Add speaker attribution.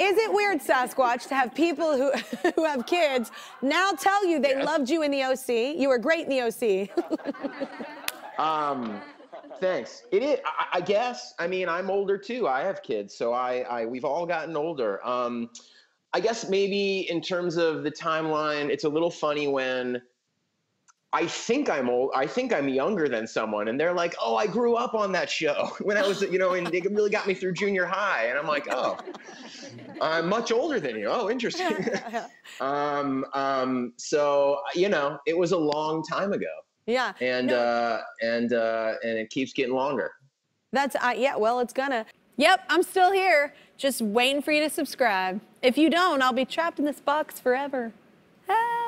Speaker 1: Is it weird, Sasquatch, to have people who, who have kids now tell you they
Speaker 2: Yes.
Speaker 1: loved you in the OC? You were great in the OC.
Speaker 2: Um, thanks. It is. I, I guess. I mean, I'm older too. I have kids, so I, I we've all gotten older. Um, I guess maybe in terms of the timeline, it's a little funny when I think I'm old. I think I'm younger than someone, and they're like, "Oh, I grew up on that show when I was, you know, and it really got me through junior high." And I'm like, "Oh, I'm much older than you. Oh, interesting." um, um, so you know, it was a long time ago
Speaker 1: yeah.
Speaker 2: and
Speaker 1: No.
Speaker 2: uh, and uh, and it keeps getting longer.
Speaker 1: That's uh, yeah. Well, it's gonna. Yep, I'm still here, just waiting for you to subscribe. If you don't, I'll be trapped in this box forever. Help.